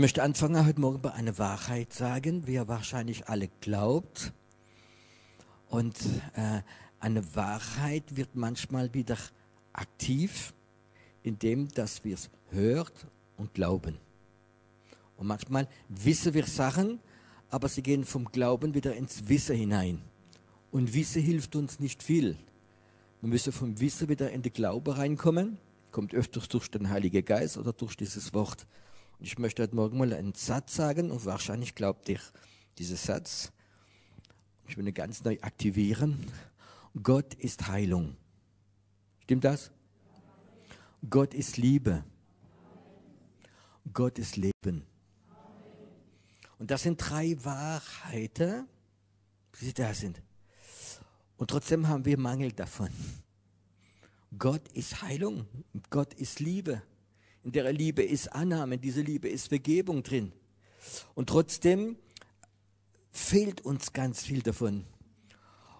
möchte anfangen heute Morgen bei einer Wahrheit sagen, wie ihr wahrscheinlich alle glaubt. Und äh, eine Wahrheit wird manchmal wieder aktiv, indem dass wir es hört und glauben. Und manchmal wissen wir Sachen, aber sie gehen vom Glauben wieder ins Wissen hinein. Und Wissen hilft uns nicht viel. Wir müssen vom Wissen wieder in den Glaube reinkommen. Kommt öfters durch den Heiligen Geist oder durch dieses Wort. Ich möchte heute Morgen mal einen Satz sagen und wahrscheinlich glaubt ihr diesen Satz. Ich will ihn ganz neu aktivieren. Gott ist Heilung. Stimmt das? Gott ist Liebe. Gott ist Leben. Und das sind drei Wahrheiten, die da sind. Und trotzdem haben wir Mangel davon. Gott ist Heilung, Gott ist Liebe. In der Liebe ist Annahme, in dieser Liebe ist Vergebung drin. Und trotzdem fehlt uns ganz viel davon.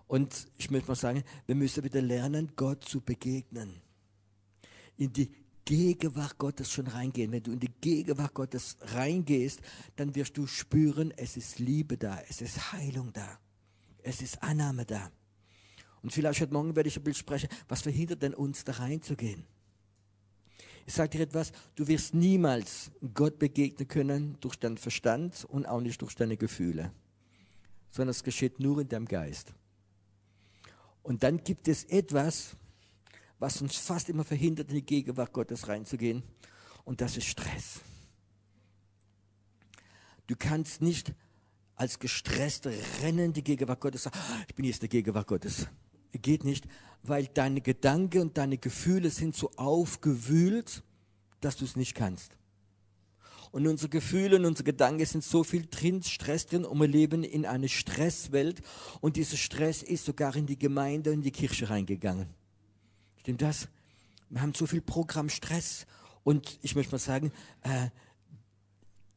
Und ich möchte mal sagen, wir müssen wieder lernen, Gott zu begegnen. In die Gegenwart Gottes schon reingehen. Wenn du in die Gegenwart Gottes reingehst, dann wirst du spüren, es ist Liebe da, es ist Heilung da, es ist Annahme da. Und vielleicht heute Morgen werde ich ein Bild sprechen, was verhindert denn uns, da reinzugehen? Ich sage dir etwas, du wirst niemals Gott begegnen können durch deinen Verstand und auch nicht durch deine Gefühle, sondern es geschieht nur in deinem Geist. Und dann gibt es etwas, was uns fast immer verhindert, in die Gegenwart Gottes reinzugehen, und das ist Stress. Du kannst nicht als gestresster rennen die Gegenwart Gottes sagen, ah, ich bin jetzt der Gegenwart Gottes geht nicht, weil deine Gedanken und deine Gefühle sind so aufgewühlt, dass du es nicht kannst. Und unsere Gefühle und unsere Gedanken sind so viel drin, Stress drin, und wir leben in einer Stresswelt. Und dieser Stress ist sogar in die Gemeinde und in die Kirche reingegangen. Stimmt das? Wir haben so viel Programm Stress. Und ich möchte mal sagen, äh,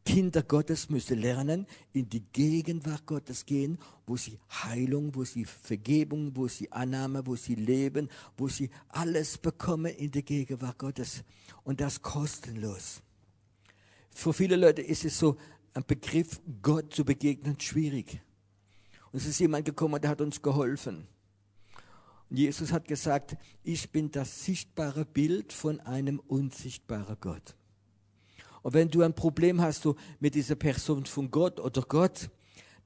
Kinder Gottes müssen lernen, in die Gegenwart Gottes gehen, wo sie Heilung, wo sie Vergebung, wo sie Annahme, wo sie Leben, wo sie alles bekommen in der Gegenwart Gottes. Und das kostenlos. Für viele Leute ist es so, ein Begriff Gott zu begegnen schwierig. Und es ist jemand gekommen, der hat uns geholfen. Und Jesus hat gesagt, ich bin das sichtbare Bild von einem unsichtbaren Gott. Und wenn du ein Problem hast du mit dieser Person von Gott oder Gott,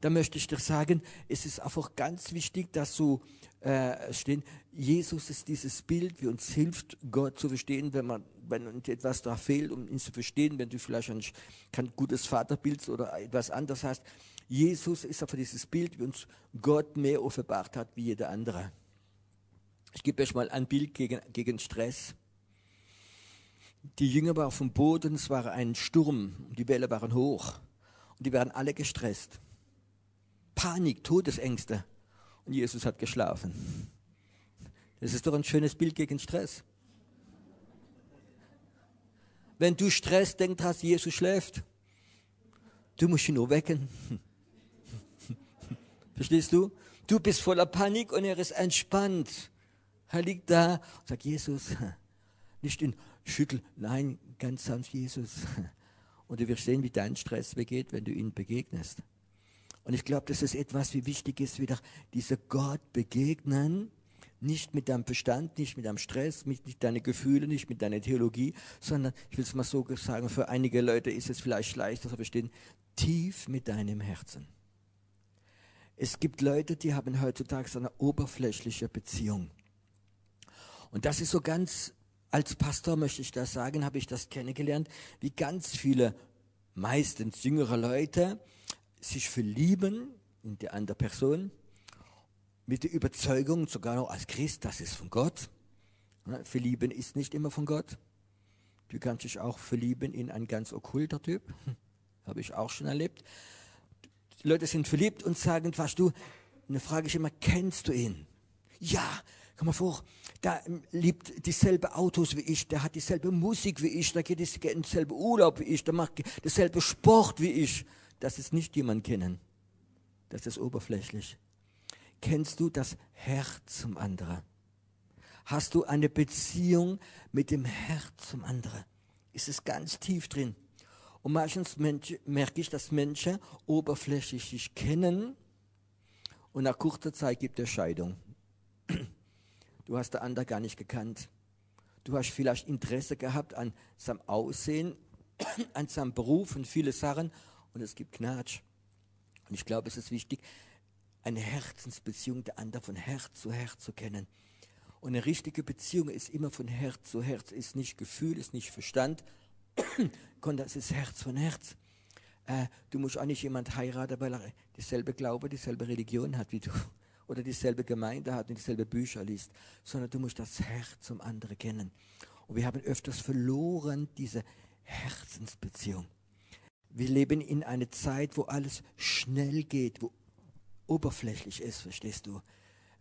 dann möchte ich dir sagen, es ist einfach ganz wichtig, dass du äh, stehen, Jesus ist dieses Bild, wie uns hilft, Gott zu verstehen, wenn man wenn etwas da fehlt, um ihn zu verstehen, wenn du vielleicht ein, kein gutes Vaterbild oder etwas anderes hast. Jesus ist einfach dieses Bild, wie uns Gott mehr offenbart hat wie jeder andere. Ich gebe euch mal ein Bild gegen, gegen Stress. Die Jünger waren auf dem und es war ein Sturm die Wellen waren hoch und die waren alle gestresst. Panik, Todesängste und Jesus hat geschlafen. Das ist doch ein schönes Bild gegen Stress. Wenn du Stress denkst hast, Jesus schläft, du musst ihn nur wecken. Verstehst du? Du bist voller Panik und er ist entspannt. Er liegt da und sagt, Jesus, nicht in schüttel, nein, ganz sanft Jesus. Und du wirst sehen, wie dein Stress weggeht, wenn du ihm begegnest. Und ich glaube, dass es etwas, wie wichtig ist, wieder dieser Gott begegnen, nicht mit deinem Verstand, nicht mit deinem Stress, nicht mit deinen Gefühlen, nicht mit deiner Theologie, sondern, ich will es mal so sagen, für einige Leute ist es vielleicht leichter zu verstehen, tief mit deinem Herzen. Es gibt Leute, die haben heutzutage so eine oberflächliche Beziehung. Und das ist so ganz als Pastor möchte ich das sagen, habe ich das kennengelernt, wie ganz viele, meistens jüngere Leute sich verlieben in die andere Person mit der Überzeugung, sogar noch als Christ, das ist von Gott. Verlieben ist nicht immer von Gott. Du kannst dich auch verlieben in einen ganz okkulter Typ. Habe ich auch schon erlebt. Die Leute sind verliebt und sagen, was du, eine Frage ich immer, kennst du ihn? Ja, Komm mal vor, der liebt dieselbe Autos wie ich, der hat dieselbe Musik wie ich, der geht in denselben Urlaub wie ich, der macht dasselbe Sport wie ich. Das ist nicht jemand kennen. Das ist oberflächlich. Kennst du das Herz zum anderen? Hast du eine Beziehung mit dem Herz zum anderen? Ist es ganz tief drin? Und meistens merke ich, dass Menschen oberflächlich sich kennen und nach kurzer Zeit gibt es Scheidung. Du hast den anderen gar nicht gekannt. Du hast vielleicht Interesse gehabt an seinem Aussehen, an seinem Beruf und viele Sachen und es gibt Knatsch. Und ich glaube, es ist wichtig, eine Herzensbeziehung der anderen von Herz zu Herz zu kennen. Und eine richtige Beziehung ist immer von Herz zu Herz, ist nicht Gefühl, ist nicht Verstand, sondern es ist Herz von Herz. Äh, du musst auch nicht jemand heiraten, weil er dieselbe Glaube, dieselbe Religion hat wie du oder dieselbe Gemeinde hat und dieselbe Bücher liest, sondern du musst das Herz zum anderen kennen. Und wir haben öfters verloren diese Herzensbeziehung. Wir leben in einer Zeit, wo alles schnell geht, wo oberflächlich ist, verstehst du?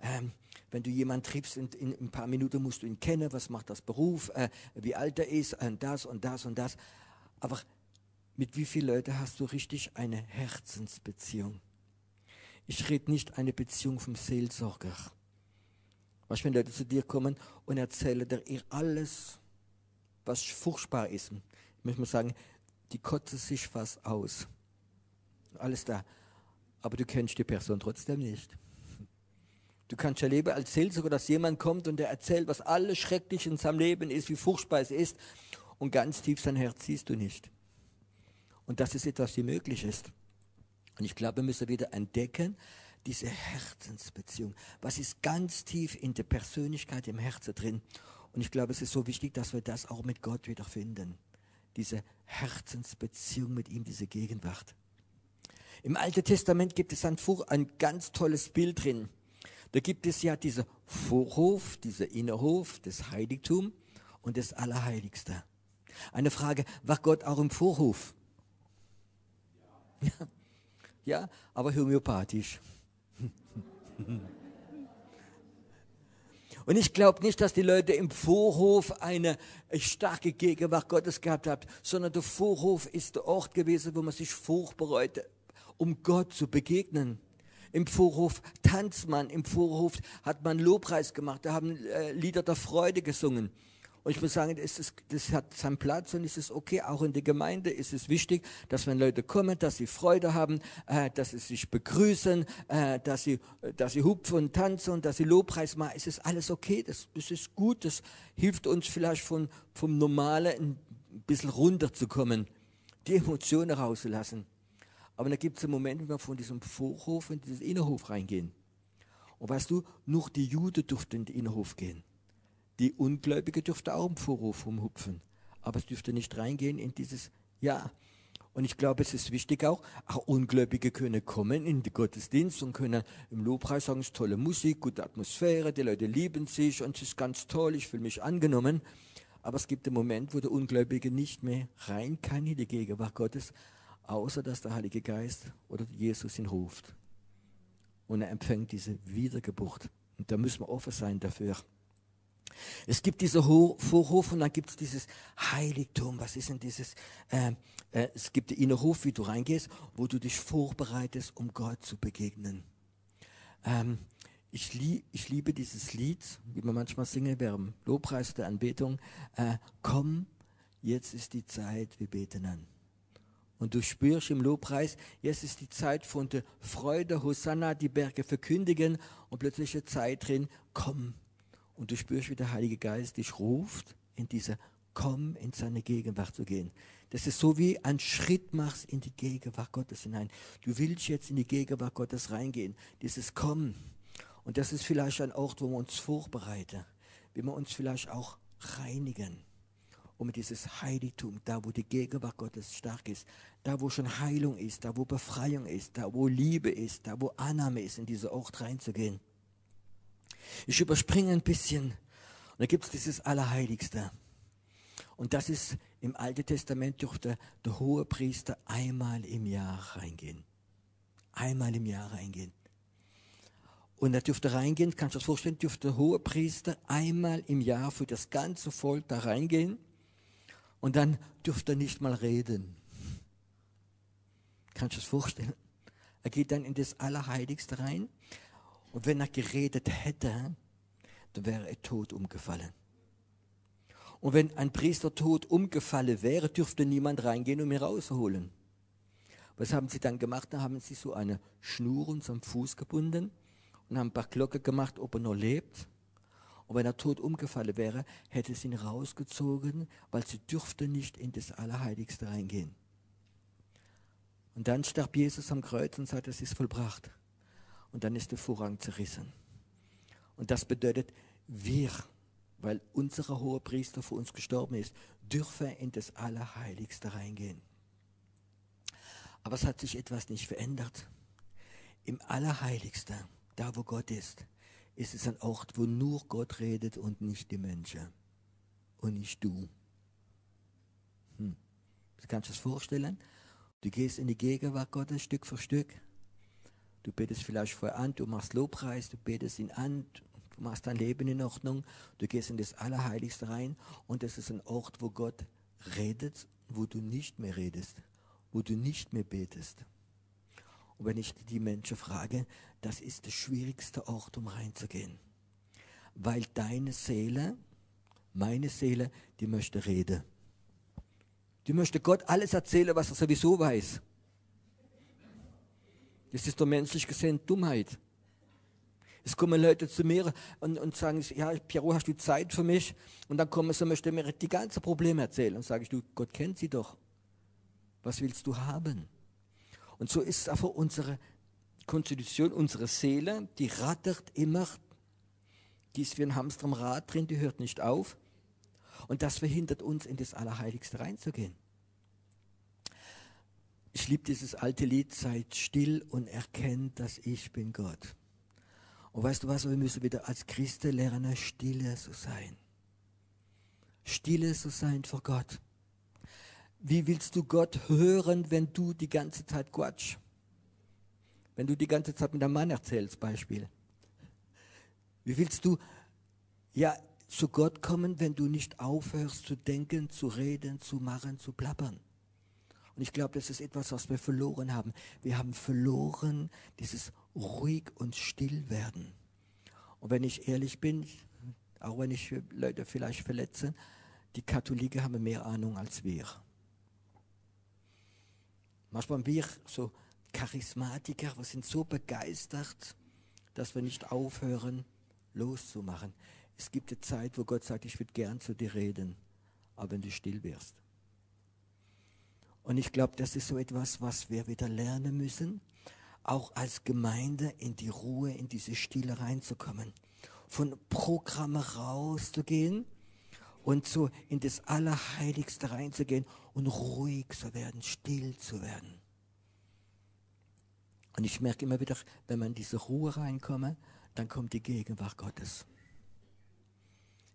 Ähm, wenn du jemanden triffst, in, in, ein paar Minuten musst du ihn kennen, was macht das Beruf, äh, wie alt er ist, und das und das und das. Aber mit wie vielen Leuten hast du richtig eine Herzensbeziehung? Ich rede nicht eine Beziehung vom Seelsorger. Was, wenn Leute zu dir kommen und erzählen dir ihr alles, was furchtbar ist. Ich möchte mal sagen, die kotzen sich fast aus. Alles da. Aber du kennst die Person trotzdem nicht. Du kannst erleben als Seelsorger, dass jemand kommt und der erzählt, was alles schrecklich in seinem Leben ist, wie furchtbar es ist. Und ganz tief sein Herz siehst du nicht. Und das ist etwas, wie möglich ist. Und ich glaube, wir müssen wieder entdecken, diese Herzensbeziehung. Was ist ganz tief in der Persönlichkeit, im Herzen drin? Und ich glaube, es ist so wichtig, dass wir das auch mit Gott wieder finden. Diese Herzensbeziehung mit ihm, diese Gegenwart. Im Alten Testament gibt es ein, ein ganz tolles Bild drin. Da gibt es ja diesen Vorhof, dieser Innerhof, das Heiligtum und das Allerheiligste. Eine Frage, war Gott auch im Vorhof? Ja, ja aber homöopathisch. Und ich glaube nicht, dass die Leute im Vorhof eine starke Gegenwart Gottes gehabt haben, sondern der Vorhof ist der Ort gewesen, wo man sich vorbereitet, um Gott zu begegnen. Im Vorhof tanzt man, im Vorhof hat man Lobpreis gemacht, da haben äh, Lieder der Freude gesungen. Und ich muss sagen, das, ist, das hat seinen Platz und es ist okay. Auch in der Gemeinde ist es wichtig, dass wenn Leute kommen, dass sie Freude haben, äh, dass sie sich begrüßen, äh, dass, sie, dass sie hupfen und tanzen und dass sie Lobpreis machen. Es ist alles okay, das, das ist gut. Das hilft uns vielleicht von, vom Normalen ein bisschen runterzukommen, die Emotionen rauszulassen. Aber da gibt es einen Moment, wenn wir von diesem Vorhof in diesen Innerhof reingehen. Und weißt du, nur die Juden durften in den Innerhof gehen. Die Ungläubige dürfte auch im Vorhof rumhupfen, aber es dürfte nicht reingehen in dieses Ja. Und ich glaube, es ist wichtig auch, auch Ungläubige können kommen in den Gottesdienst und können im Lobpreis sagen, es ist tolle Musik, gute Atmosphäre, die Leute lieben sich und es ist ganz toll, ich fühle mich angenommen. Aber es gibt einen Moment, wo der Ungläubige nicht mehr rein kann in die Gegenwart Gottes, außer dass der Heilige Geist oder Jesus ihn ruft. Und er empfängt diese Wiedergeburt. Und da müssen wir offen sein dafür. Es gibt diese Vorhof und dann gibt es dieses Heiligtum. Was ist denn dieses? Äh, äh, es gibt den Innerhof, wie du reingehst, wo du dich vorbereitest, um Gott zu begegnen. Ähm, ich, lieb, ich, liebe dieses Lied, wie man manchmal singen während Lobpreis der Anbetung. Äh, komm, jetzt ist die Zeit, wir beten an. Und du spürst im Lobpreis, jetzt ist die Zeit von der Freude, Hosanna, die Berge verkündigen und plötzlich eine Zeit drin, komm, und du spürst, wie der Heilige Geist dich ruft, in diese Komm in seine Gegenwart zu gehen. Das ist so wie ein Schritt machst in die Gegenwart Gottes hinein. Du willst jetzt in die Gegenwart Gottes reingehen. Dieses Komm. Und das ist vielleicht ein Ort, wo wir uns vorbereiten, wie wir uns vielleicht auch reinigen um dieses Heiligtum, da wo die Gegenwart Gottes stark ist, da wo schon Heilung ist, da wo Befreiung ist, da wo Liebe ist, da wo Annahme ist, in diesen Ort reinzugehen. Ich überspringe ein bisschen. Und da gibt es dieses Allerheiligste. Und das ist im Alten Testament durfte der hohe Priester einmal im Jahr reingehen. Einmal im Jahr reingehen. Und er dürfte reingehen, kannst du das vorstellen, dürfte der hohe Priester einmal im Jahr für das ganze Volk da reingehen. Und dann dürfte er nicht mal reden. Kannst du das vorstellen? Er geht dann in das Allerheiligste rein und wenn er geredet hätte, dann wäre er tot umgefallen. Und wenn ein Priester tot umgefallen wäre, dürfte niemand reingehen und ihn rausholen. Was haben sie dann gemacht? Da haben sie so eine Schnur uns am Fuß gebunden und haben ein paar Glocke gemacht, ob er noch lebt. Und wenn er tot umgefallen wäre, hätte sie ihn rausgezogen, weil sie dürfte nicht in das Allerheiligste reingehen. Und dann starb Jesus am Kreuz und sagt, es ist vollbracht. Und dann ist der Vorhang zerrissen. Und das bedeutet, wir, weil unser hoher Priester für uns gestorben ist, dürfen in das Allerheiligste reingehen. Aber es hat sich etwas nicht verändert. Im Allerheiligste, da wo Gott ist, ist es ein Ort, wo nur Gott redet und nicht die Menschen. Und nicht du. Hm. Du kannst dir das vorstellen? Du gehst in die Gegenwart Gottes Stück für Stück. Du betest vielleicht vorher an, du machst Lobpreis, du betest ihn an, du machst dein Leben in Ordnung, du gehst in das Allerheiligste rein und es ist ein Ort, wo Gott redet, wo du nicht mehr redest, wo du nicht mehr betest. Und wenn ich die Menschen frage, das ist der schwierigste Ort, um reinzugehen. Weil deine Seele, meine Seele, die möchte reden. Die möchte Gott alles erzählen, was er sowieso weiß. Das ist doch menschlich gesehen Dummheit. Es kommen Leute zu mir und, und sagen, ja, Piero, hast du Zeit für mich? Und dann kommen sie und möchten mir die ganzen Probleme erzählen. Und sage ich, du, Gott kennt sie doch. Was willst du haben? Und so ist einfach unsere Konstitution, unsere Seele, die rattert immer, die ist wie ein Hamster am Rad drin, die hört nicht auf. Und das verhindert uns, in das Allerheiligste reinzugehen. Ich liebe dieses alte Lied, seid still und erkennt, dass ich bin Gott. Und weißt du was, wir müssen wieder als Christen lernen, stille zu sein. Stille zu sein vor Gott. Wie willst du Gott hören, wenn du die ganze Zeit quatsch? Wenn du die ganze Zeit mit deinem Mann erzählst, Beispiel. Wie willst du ja zu Gott kommen, wenn du nicht aufhörst zu denken, zu reden, zu machen, zu plappern? Und ich glaube, das ist etwas, was wir verloren haben. Wir haben verloren dieses ruhig und still werden. Und wenn ich ehrlich bin, auch wenn ich Leute vielleicht verletze, die Katholiken haben mehr Ahnung als wir. Manchmal wir so Charismatiker, wir sind so begeistert, dass wir nicht aufhören, loszumachen. Es gibt eine Zeit, wo Gott sagt, ich würde gern zu dir reden, aber wenn du still wirst. Und ich glaube, das ist so etwas, was wir wieder lernen müssen, auch als Gemeinde in die Ruhe, in diese Stille reinzukommen. Von Programme rauszugehen und so in das Allerheiligste reinzugehen und ruhig zu werden, still zu werden. Und ich merke immer wieder, wenn man in diese Ruhe reinkommt, dann kommt die Gegenwart Gottes.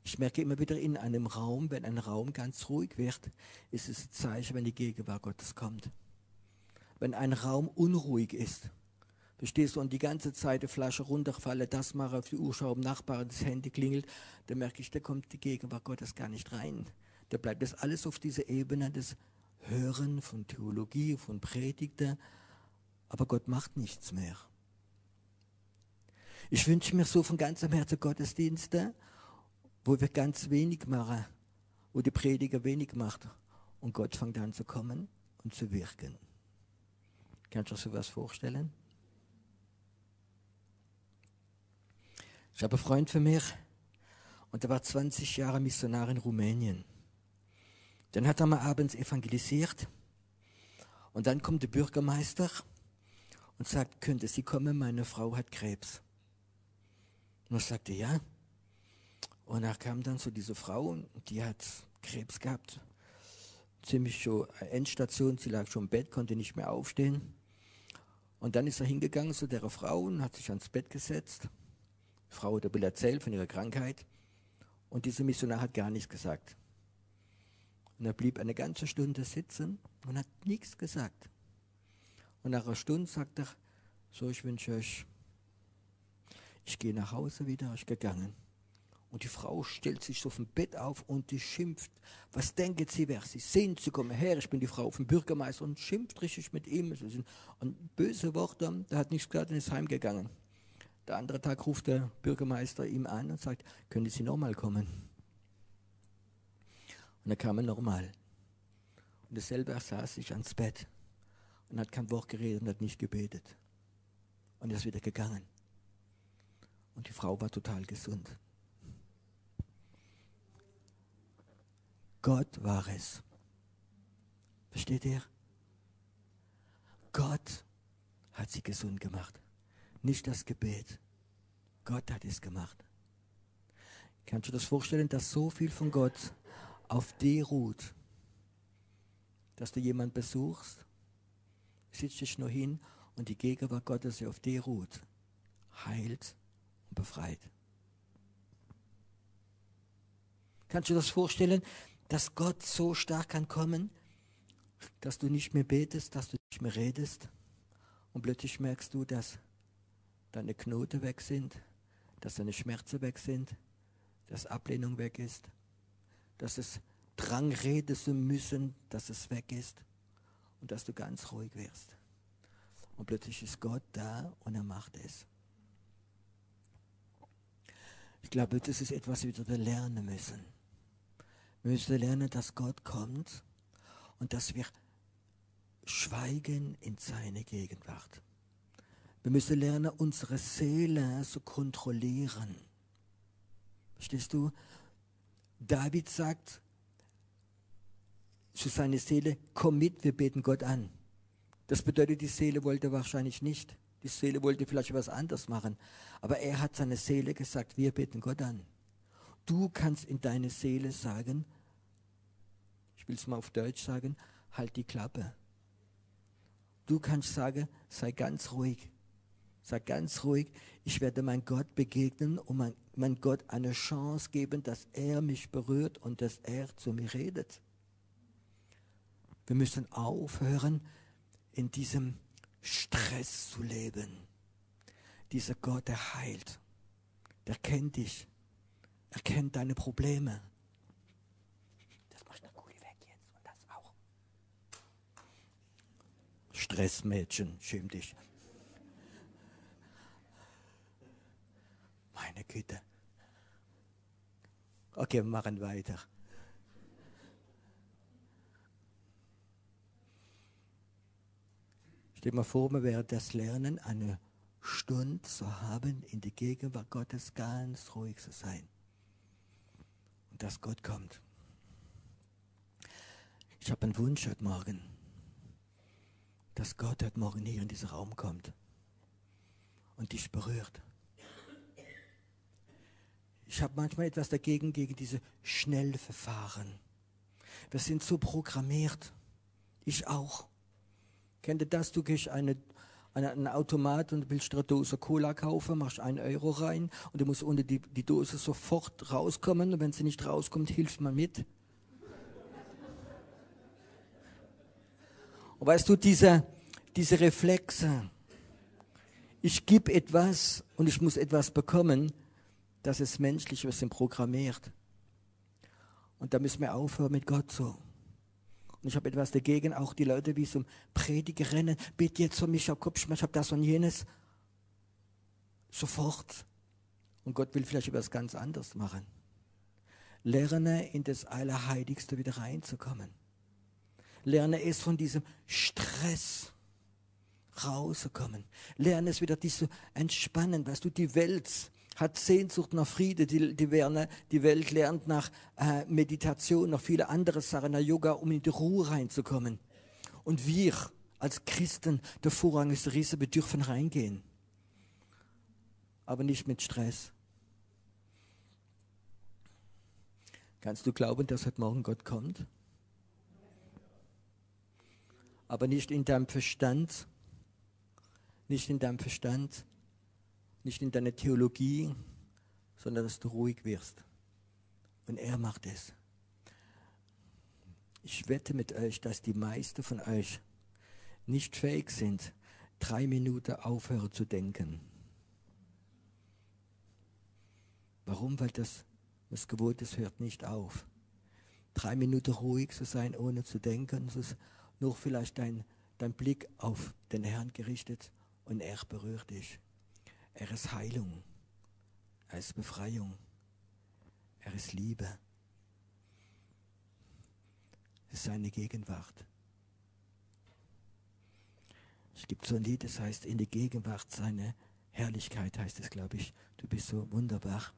Ich merke immer wieder in einem Raum, wenn ein Raum ganz ruhig wird, ist es ein Zeichen, wenn die Gegenwart Gottes kommt. Wenn ein Raum unruhig ist, verstehst du, und die ganze Zeit die Flasche runterfalle, das mache, auf die Uhr schaue, Nachbarn das Handy klingelt, dann merke ich, da kommt die Gegenwart Gottes gar nicht rein. Da bleibt das alles auf dieser Ebene des Hören von Theologie, von Predigten, aber Gott macht nichts mehr. Ich wünsche mir so von ganzem Herzen Gottesdienste, wo wir ganz wenig machen, wo die Prediger wenig macht und Gott fängt an zu kommen und zu wirken. Kannst du dir sowas vorstellen? Ich habe einen Freund für mich und der war 20 Jahre Missionar in Rumänien. Dann hat er mal abends evangelisiert und dann kommt der Bürgermeister und sagt, könnte sie kommen, meine Frau hat Krebs. Und er sagte, ja. Und da kam dann so diese Frau, die hat Krebs gehabt, ziemlich schon Endstation, sie lag schon im Bett, konnte nicht mehr aufstehen. Und dann ist er hingegangen zu der Frau und hat sich ans Bett gesetzt. Die Frau hat ein erzählt von ihrer Krankheit. Und dieser Missionar hat gar nichts gesagt. Und er blieb eine ganze Stunde sitzen und hat nichts gesagt. Und nach einer Stunde sagt er, so ich wünsche euch, ich gehe nach Hause wieder, ich gegangen. Und die Frau stellt sich so vom Bett auf und die schimpft. Was denken Sie, wer Sie sind? Sie kommen her, ich bin die Frau vom Bürgermeister und schimpft richtig mit ihm. Und böse Worte, der hat nichts gesagt und ist heimgegangen. Der andere Tag ruft der Bürgermeister ihm an und sagt, können Sie nochmal kommen? Und dann kam er nochmal. Und dasselbe saß sich ans Bett und hat kein Wort geredet und hat nicht gebetet. Und er ist wieder gegangen. Und die Frau war total gesund. Gott war es. Versteht ihr? Gott hat sie gesund gemacht. Nicht das Gebet. Gott hat es gemacht. Kannst du das vorstellen, dass so viel von Gott auf dir ruht, dass du jemanden besuchst, sitzt dich nur hin und die Gegenwart Gottes, die auf dir ruht, heilt und befreit. Kannst du das vorstellen, dass Gott so stark kann kommen, dass du nicht mehr betest, dass du nicht mehr redest und plötzlich merkst du, dass deine Knoten weg sind, dass deine Schmerzen weg sind, dass Ablehnung weg ist, dass es Drang reden zu müssen, dass es weg ist und dass du ganz ruhig wirst. Und plötzlich ist Gott da und er macht es. Ich glaube, das ist etwas, was wir lernen müssen. Wir müssen lernen, dass Gott kommt und dass wir schweigen in seine Gegenwart. Wir müssen lernen, unsere Seele zu kontrollieren. Verstehst du? David sagt zu seiner Seele, komm mit, wir beten Gott an. Das bedeutet, die Seele wollte wahrscheinlich nicht. Die Seele wollte vielleicht was anderes machen. Aber er hat seiner Seele gesagt, wir beten Gott an. Du kannst in deine Seele sagen, ich will es mal auf Deutsch sagen, halt die Klappe. Du kannst sagen, sei ganz ruhig. Sei ganz ruhig. Ich werde mein Gott begegnen und mein, mein Gott eine Chance geben, dass er mich berührt und dass er zu mir redet. Wir müssen aufhören, in diesem Stress zu leben. Dieser Gott, der heilt, der kennt dich, er kennt deine Probleme. Das machst du Kuli weg jetzt und das auch. Stressmädchen, schäm dich. Meine Güte. Okay, wir machen weiter. Stell dir mal vor, wir werden das lernen, eine Stunde zu haben, in der Gegenwart Gottes ganz ruhig zu sein. Und dass Gott kommt. Ich habe einen Wunsch heute Morgen, dass Gott heute Morgen hier in diesen Raum kommt und dich berührt. Ich habe manchmal etwas dagegen, gegen diese Schnellverfahren. Wir sind so programmiert. Ich auch. Kennt ihr das? Du gehst eine, an einen Automat und willst eine Dose Cola kaufen, machst einen Euro rein und du musst unter die, die Dose sofort rauskommen und wenn sie nicht rauskommt, hilft man mit. Und weißt du, diese, diese Reflexe, ich gebe etwas und ich muss etwas bekommen, das ist menschlich, wir sind programmiert. Und da müssen wir aufhören mit Gott so. Und ich habe etwas dagegen, auch die Leute wie zum Prediger rennen, bitte jetzt für mich, ich habe Kopfschmerz, ich habe das und jenes. Sofort. Und Gott will vielleicht etwas ganz anderes machen. Lerne in das Allerheiligste wieder reinzukommen. Lerne es von diesem Stress rauszukommen. Lerne es wieder, dich zu entspannen. Weißt du, die Welt hat Sehnsucht nach Friede, die, die, Werne, die Welt lernt nach äh, Meditation, nach viele andere Sachen, nach Yoga, um in die Ruhe reinzukommen. Und wir als Christen, der Vorrang ist riesig, wir dürfen reingehen. Aber nicht mit Stress. Kannst du glauben, dass heute Morgen Gott kommt? Aber nicht in deinem Verstand, nicht in deinem Verstand, nicht in deiner Theologie, sondern dass du ruhig wirst. Und er macht es. Ich wette mit euch, dass die meisten von euch nicht fähig sind, drei Minuten aufhören zu denken. Warum? Weil das, was gewohnt ist, hört nicht auf. Drei Minuten ruhig zu sein, ohne zu denken, ist nur vielleicht dein, dein Blick auf den Herrn gerichtet und er berührt dich. Er ist Heilung. Er ist Befreiung. Er ist Liebe. ist seine Gegenwart. Es gibt so ein Lied, das heißt, in der Gegenwart seine Herrlichkeit, heißt es, glaube ich. Du bist so wunderbar.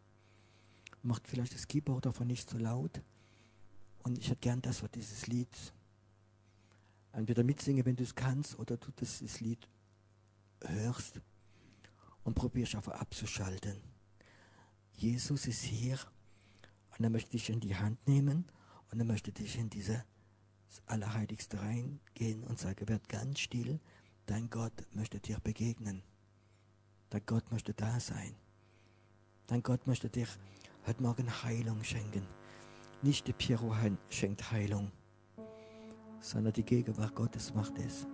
Macht vielleicht das Keyboard davon nicht so laut. Und ich hätte gern, dass wir dieses Lied entweder mitsingen, wenn du es kannst, oder du das, das Lied hörst und probierst einfach abzuschalten. Jesus ist hier und er möchte dich in die Hand nehmen und er möchte dich in diese Allerheiligste reingehen und sagen, werd ganz still, dein Gott möchte dir begegnen. Dein Gott möchte da sein. Dein Gott möchte dir heute Morgen Heilung schenken. Nicht die Piero schenkt Heilung, sondern die Gegenwart Gottes macht es.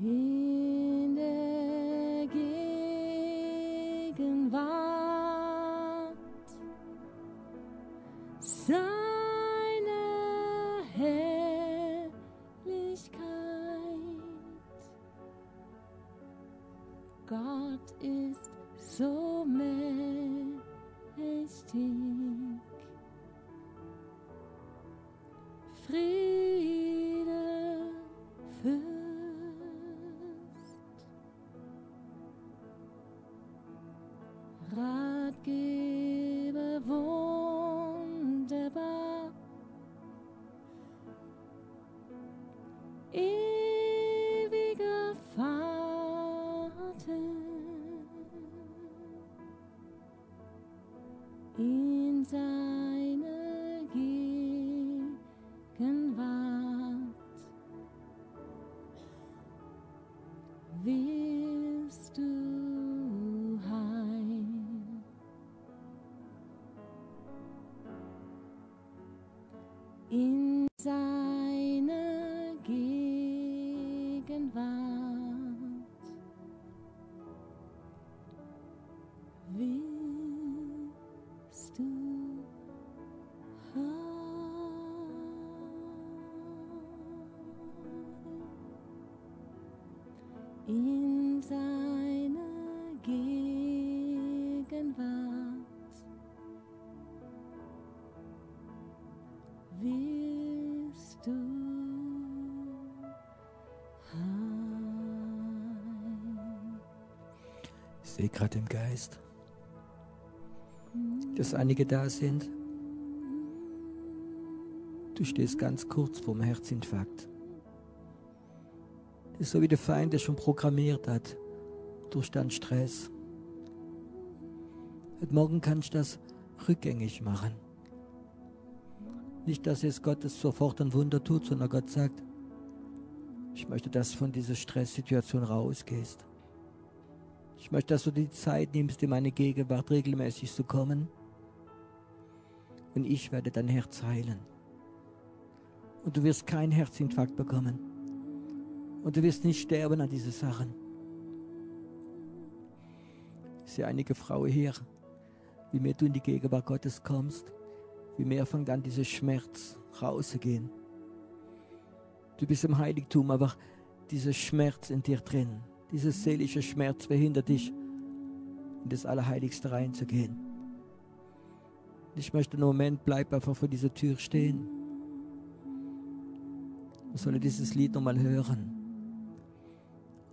In der Gegenwart. Seiner sehe gerade im Geist, dass einige da sind. Du stehst ganz kurz vorm Herzinfarkt. Das ist so wie der Feind es schon programmiert hat, durch deinen Stress. Heute Morgen kannst du das rückgängig machen. Nicht, dass jetzt Gott es sofort ein Wunder tut, sondern Gott sagt, ich möchte, dass du von dieser Stresssituation rausgehst. Ich möchte, dass du die Zeit nimmst, in meine Gegenwart regelmäßig zu kommen. Und ich werde dein Herz heilen. Und du wirst keinen Herzinfarkt bekommen. Und du wirst nicht sterben an diese Sachen. Ich sehe einige Frauen hier, wie mehr du in die Gegenwart Gottes kommst, wie mehr fängt an, dieser Schmerz rauszugehen. Du bist im Heiligtum, aber dieser Schmerz in dir drin, dieser seelische Schmerz behindert dich, in das Allerheiligste reinzugehen. Ich möchte einen Moment, bleib einfach vor dieser Tür stehen. Wir sollen dieses Lied nochmal hören.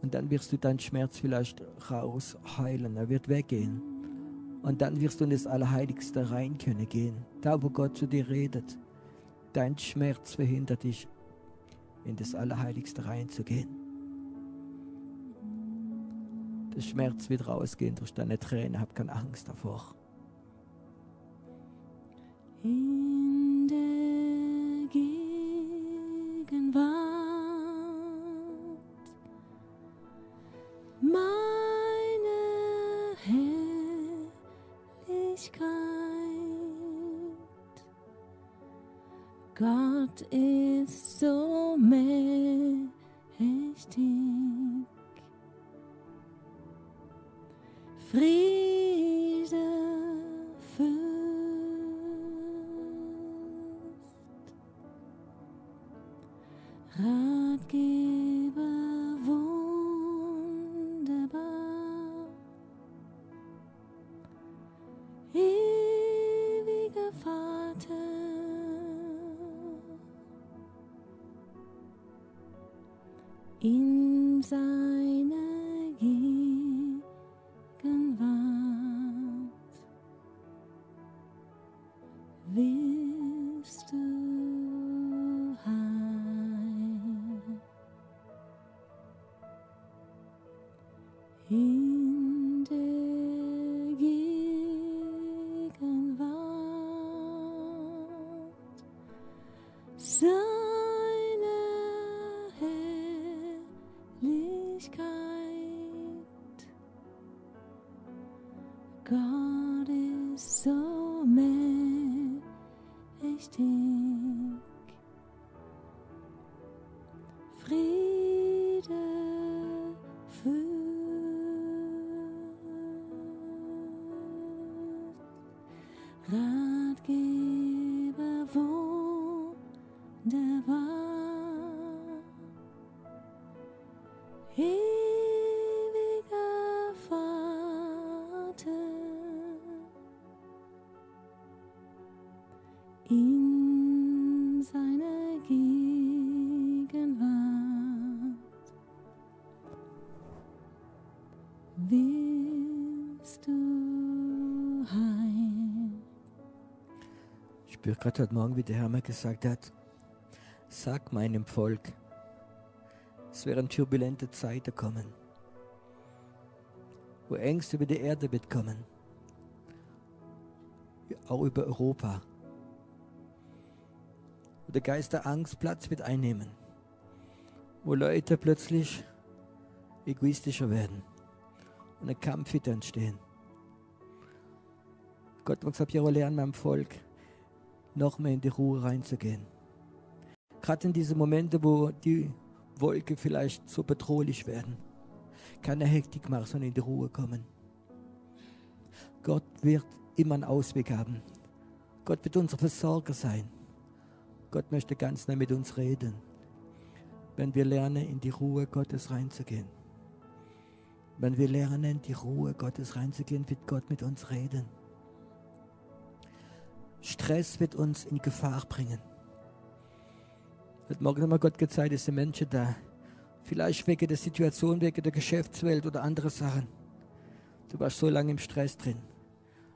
Und dann wirst du deinen Schmerz vielleicht rausheilen. Er wird weggehen. Und dann wirst du in das Allerheiligste rein können gehen. Da, wo Gott zu dir redet. Dein Schmerz verhindert dich, in das Allerheiligste reinzugehen. Der Schmerz wird rausgehen durch deine Tränen. Hab keine Angst davor. In der Gegenwart spüre gerade heute Morgen, wie der Herr mir gesagt hat, sag meinem Volk, es werden turbulente Zeiten kommen, wo Ängste über die Erde wird kommen, auch über Europa, wo der Geist der Angst Platz wird einnehmen, wo Leute plötzlich egoistischer werden und ein Kampf wird entstehen. Gott hat gesagt, ja, lerne meinem Volk, noch mehr in die Ruhe reinzugehen. Gerade in diese Momente, wo die Wolke vielleicht so bedrohlich werden. Keine Hektik machen, sondern in die Ruhe kommen. Gott wird immer einen Ausweg haben. Gott wird unser Versorger sein. Gott möchte ganz nah mit uns reden, wenn wir lernen, in die Ruhe Gottes reinzugehen. Wenn wir lernen, in die Ruhe Gottes reinzugehen, wird Gott mit uns reden. Stress wird uns in Gefahr bringen. Heute Morgen hat mir Gott gezeigt, es sind Menschen da. Vielleicht wegen der Situation, wegen der Geschäftswelt oder andere Sachen. Du warst so lange im Stress drin,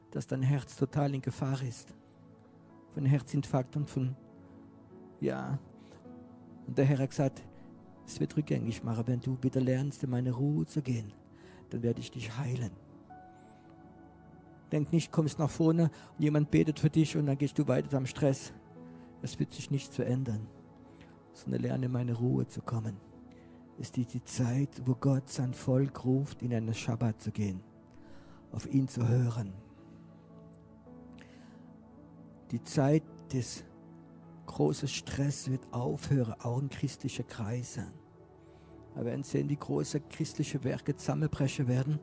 dass dein Herz total in Gefahr ist. Von Herzinfarkt und von, ja. Und der Herr hat gesagt, es wird rückgängig machen, wenn du wieder lernst, in meine Ruhe zu gehen. Dann werde ich dich heilen. Denk nicht, kommst nach vorne und jemand betet für dich und dann gehst du weiter am Stress. Es wird sich nichts verändern, sondern lerne in meine Ruhe zu kommen. Es ist die Zeit, wo Gott sein Volk ruft, in einen Schabbat zu gehen, auf ihn zu hören. Die Zeit des großen Stress wird aufhören, auch in christlichen Kreisen. Wir werden sehen, wie große christliche Werke zusammenbrechen werden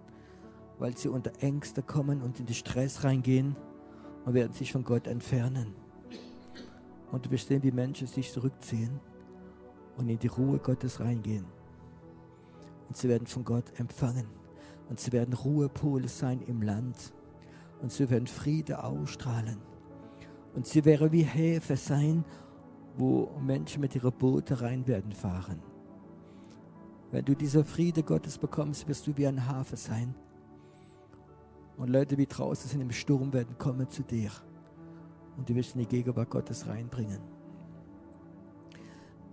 weil sie unter Ängste kommen und in den Stress reingehen und werden sich von Gott entfernen. Und du wirst sehen, wie Menschen sich zurückziehen und in die Ruhe Gottes reingehen. Und sie werden von Gott empfangen. Und sie werden Ruhepole sein im Land. Und sie werden Friede ausstrahlen. Und sie werden wie Häfe sein, wo Menschen mit ihren Boote rein werden fahren. Wenn du diese Friede Gottes bekommst, wirst du wie ein Hafen sein und Leute, die draußen sind im Sturm, werden kommen zu dir. Und du wirst in die Gegenwart Gottes reinbringen.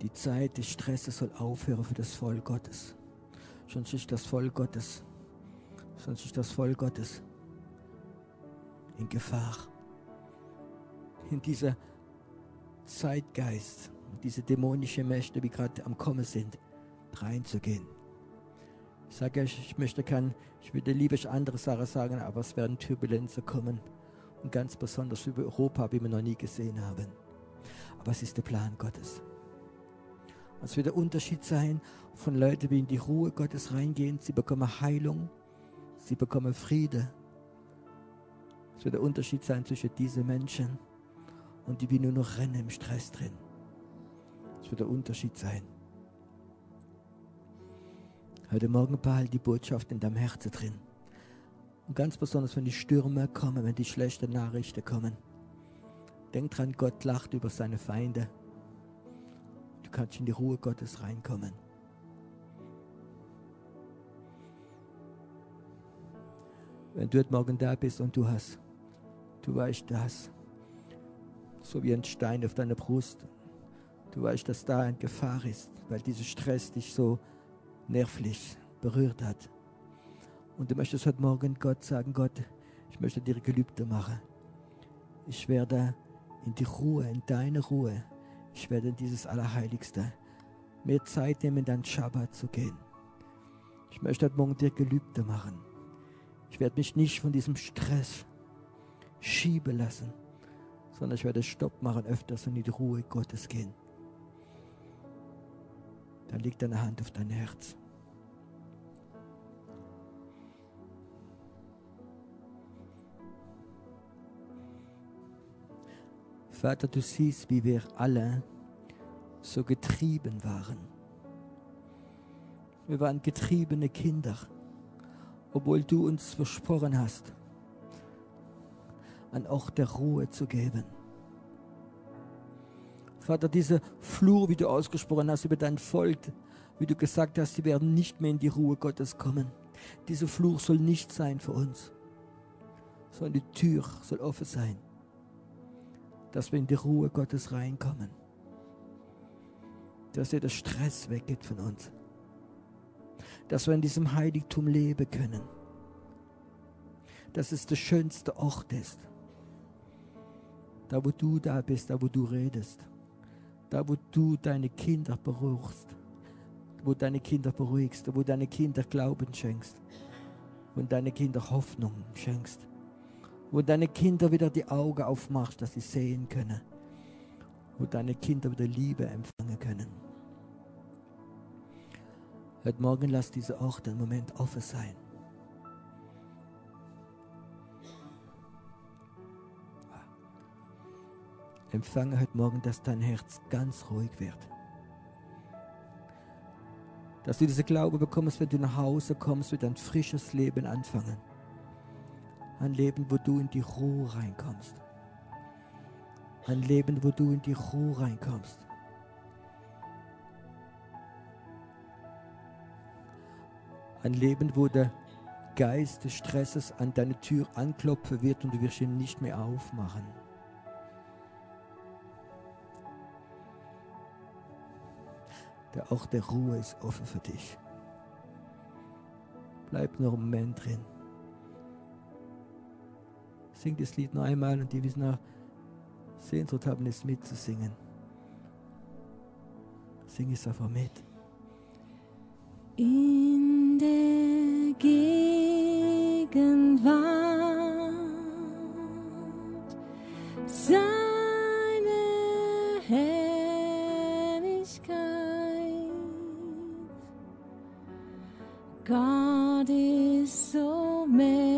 Die Zeit des Stresses soll aufhören für das Volk Gottes. Sonst ist das Volk Gottes, sonst ist das Volk Gottes in Gefahr. In dieser Zeitgeist, diese dämonischen Mächte, die gerade am Kommen sind, reinzugehen. Ich sage, ich möchte kein, ich würde lieber andere Sachen sagen, aber es werden Turbulenzen kommen. Und ganz besonders über Europa, wie wir noch nie gesehen haben. Aber es ist der Plan Gottes. Es wird der Unterschied sein von Leuten, die in die Ruhe Gottes reingehen. Sie bekommen Heilung, sie bekommen Friede. Es wird der Unterschied sein zwischen diesen Menschen und die, die nur noch rennen im Stress drin. Es wird der Unterschied sein. Heute Morgen behalt die Botschaft in deinem Herzen drin. Und ganz besonders, wenn die Stürme kommen, wenn die schlechten Nachrichten kommen. Denk dran, Gott lacht über seine Feinde. Du kannst in die Ruhe Gottes reinkommen. Wenn du heute Morgen da bist und du hast, du weißt das, so wie ein Stein auf deiner Brust, du weißt, dass da eine Gefahr ist, weil dieser Stress dich so nervlich berührt hat. Und du möchtest heute Morgen Gott sagen, Gott, ich möchte dir Gelübde machen. Ich werde in die Ruhe, in deine Ruhe, ich werde in dieses Allerheiligste mehr Zeit nehmen, deinen Schabbat zu gehen. Ich möchte heute Morgen dir Gelübde machen. Ich werde mich nicht von diesem Stress schieben lassen, sondern ich werde Stopp machen, öfters und in die Ruhe Gottes gehen. Dann leg deine Hand auf dein Herz. Vater, du siehst, wie wir alle so getrieben waren. Wir waren getriebene Kinder, obwohl du uns versprochen hast, an Ort der Ruhe zu geben. Vater, diese Flur, wie du ausgesprochen hast über dein Volk, wie du gesagt hast, sie werden nicht mehr in die Ruhe Gottes kommen. Dieser Fluch soll nicht sein für uns, sondern die Tür soll offen sein, dass wir in die Ruhe Gottes reinkommen, dass der Stress weggeht von uns, dass wir in diesem Heiligtum leben können, dass es der schönste Ort ist, da wo du da bist, da wo du redest, da wo du deine Kinder berührst wo deine Kinder beruhigst, wo deine Kinder Glauben schenkst, wo deine Kinder Hoffnung schenkst, wo deine Kinder wieder die Augen aufmachst, dass sie sehen können, wo deine Kinder wieder Liebe empfangen können. Heute Morgen lass diese Ort einen Moment offen sein. Empfange heute Morgen, dass dein Herz ganz ruhig wird dass du diese Glaube bekommst, wenn du nach Hause kommst, wird ein frisches Leben anfangen. Ein Leben, wo du in die Ruhe reinkommst. Ein Leben, wo du in die Ruhe reinkommst. Ein Leben, wo der Geist des Stresses an deine Tür anklopfen wird und du wirst ihn nicht mehr aufmachen. Der Ort der Ruhe ist offen für dich. Bleib noch einen Moment drin. Sing das Lied noch einmal und die, es nach Sehnsucht haben, es mitzusingen. Sing es einfach mit. In der Gegenwart seine so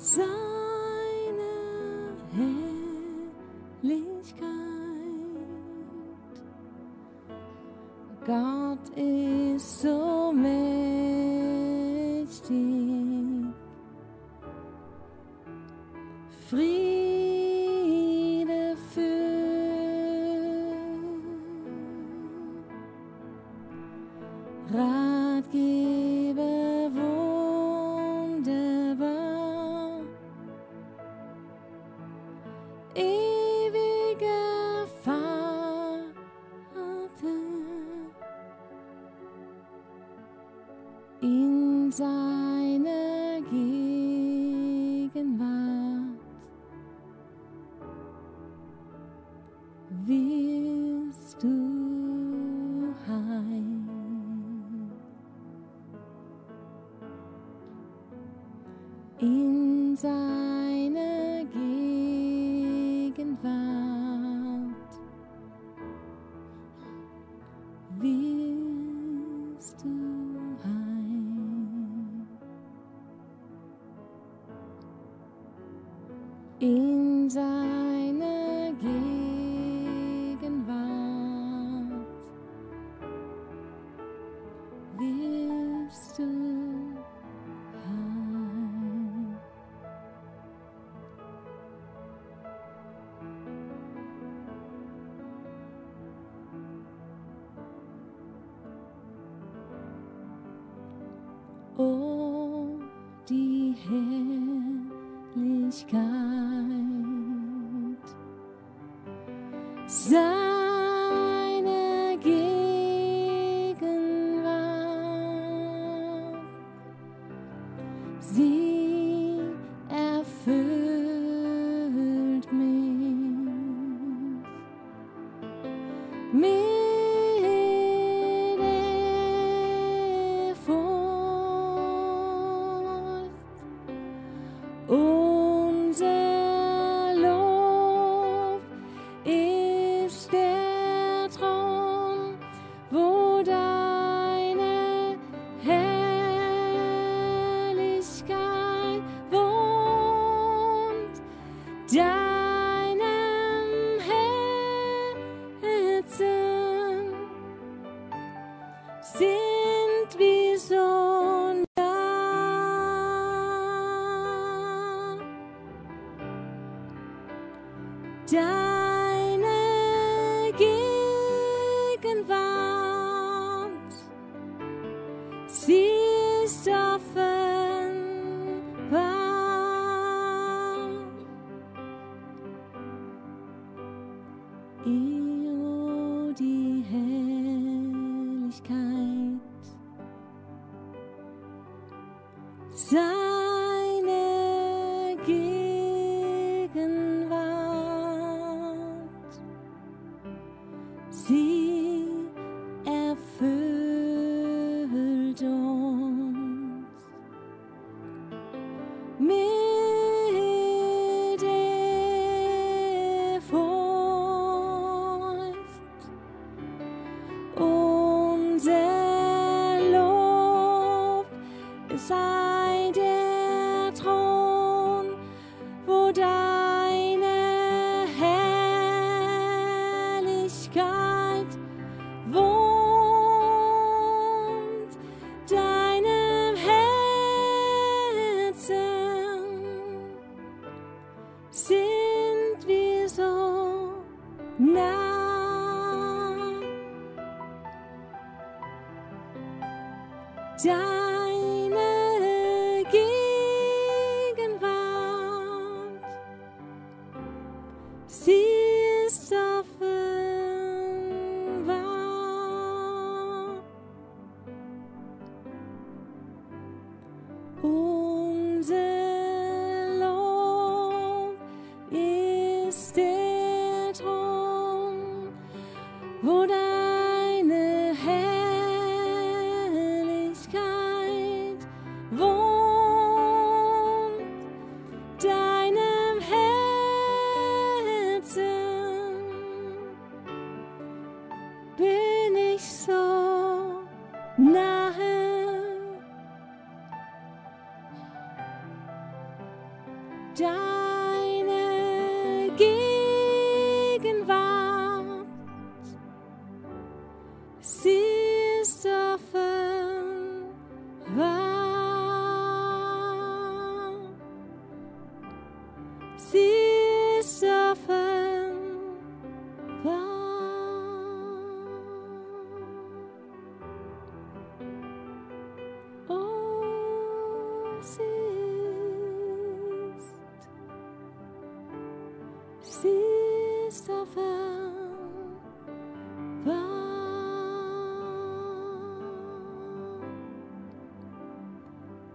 seine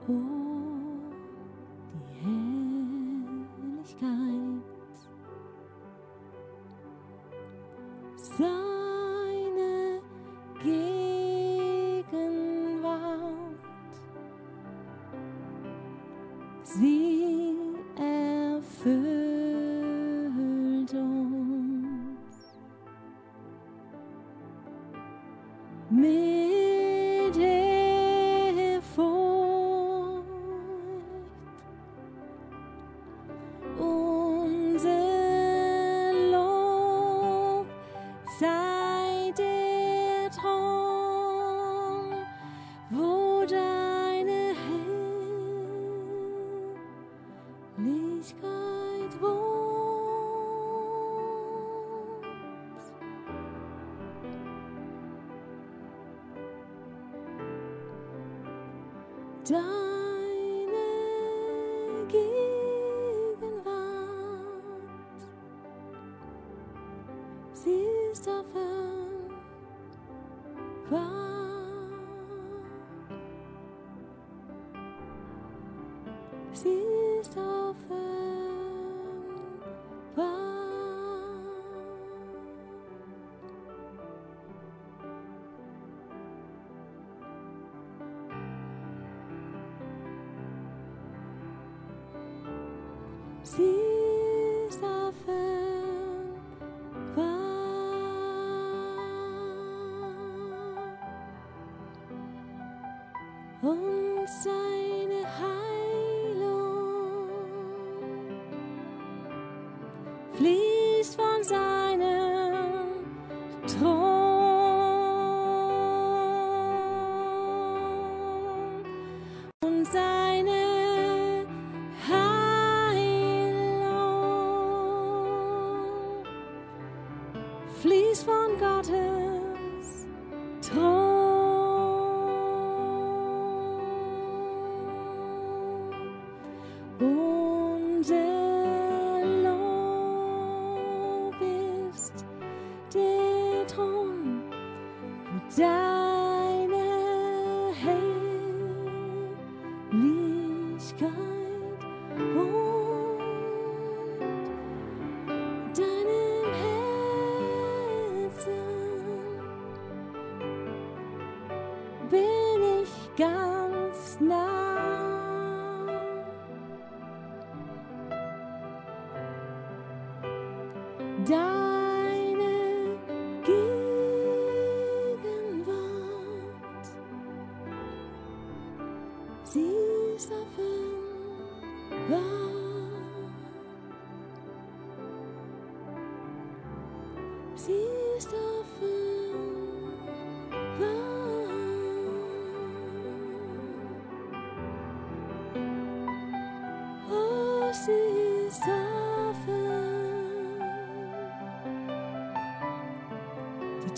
Oh, die Herrlichkeit seine Gegenwart, Sounds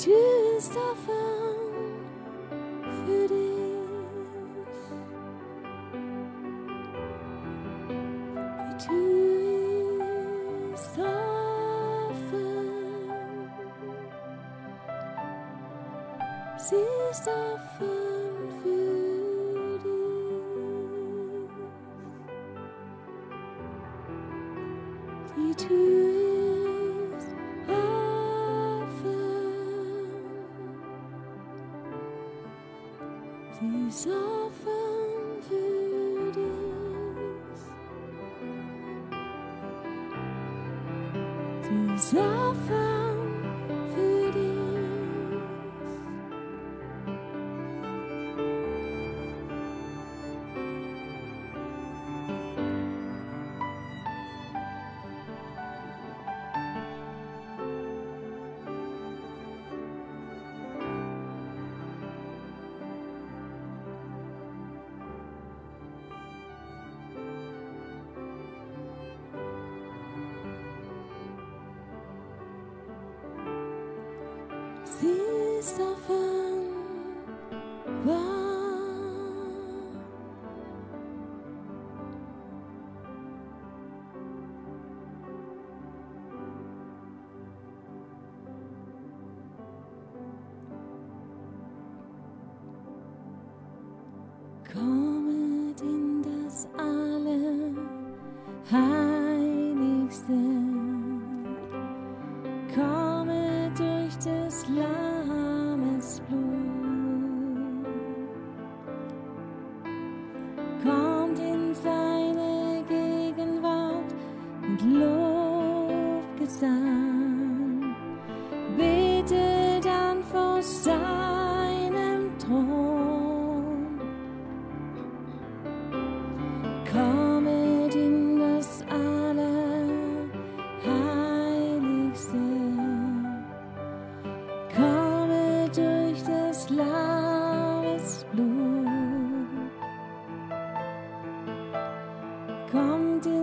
du ist offen für dich. Du ist offen. Sie ist offen. These are. come to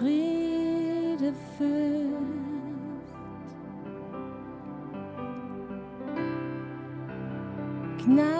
Friede Fürst, Gnadenfond.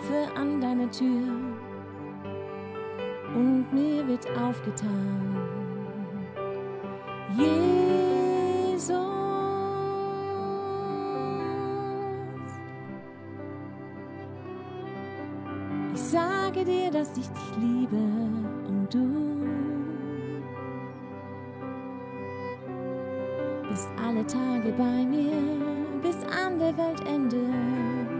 klopfe an deine Tür und mir wird aufgetan. Jesus, ich sage dir, dass ich dich liebe und du bist alle Tage bei mir bis an der Weltende.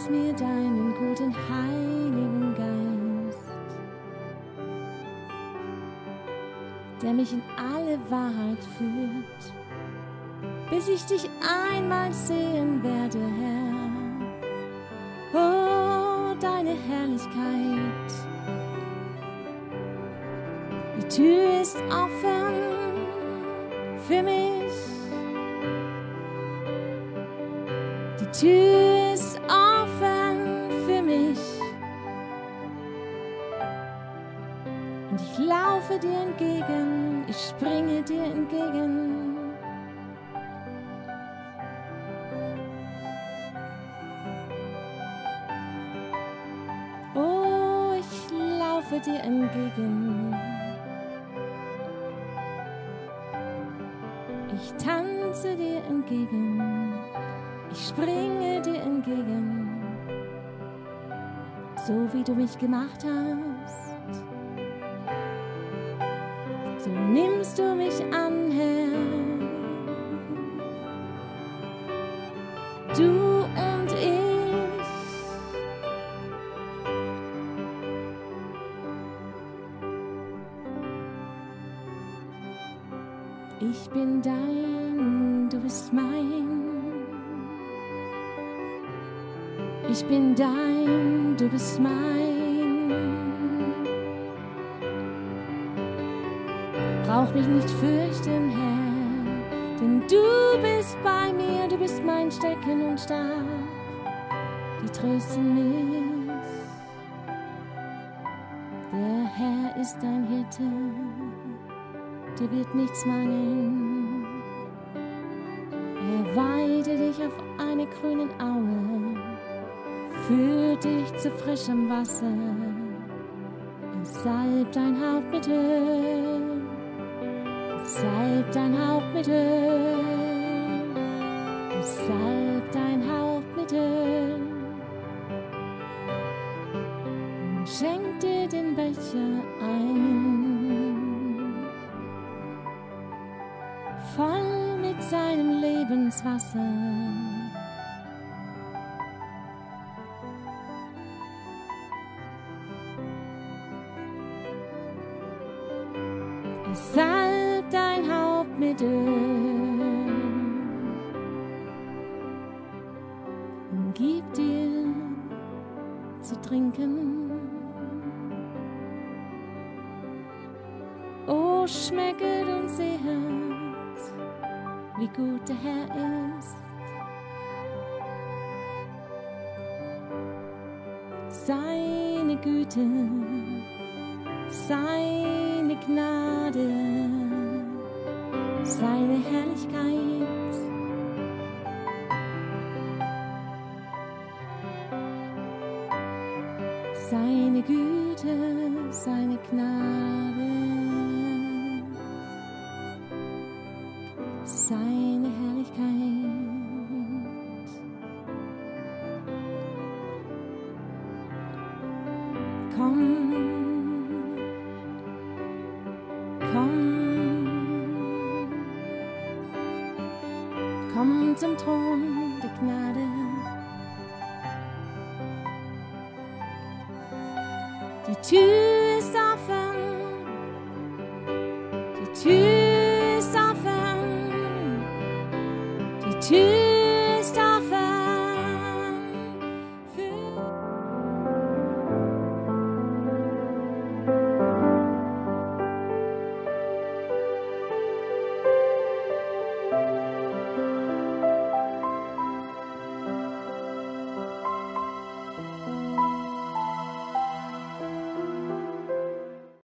Gibst mir deinen guten Heiligen Geist, der mich in alle Wahrheit führt, bis ich dich einmal sehen werde, Herr. Oh, deine Herrlichkeit. Die Tür ist offen für mich. Die Tür laufe dir entgegen, ich springe dir entgegen. Oh, ich laufe dir entgegen. Ich tanze dir entgegen, ich springe dir entgegen, so wie du mich gemacht hast. Ich bin dein, du bist mein. Ich bin dein, du bist mein. Brauch mich nicht fürchten, Herr, denn du bist bei mir, du bist mein Stecken und Stab, die trösten mich. Der Herr ist dein Hirte dir wird nichts mangeln. Er weide dich auf einer grünen Aue, führt dich zu frischem Wasser. Er salbt dein Haupt mit Öl, salbt dein Haupt mit Öl, salbt dein Haupt mit Öl. Und schenkt dir den Becher ein. Lebenswasser. Er salbt dein Haupt mit Öl wie gut der Herr ist. Seine Güte, seine Gnade, seine Herrlichkeit.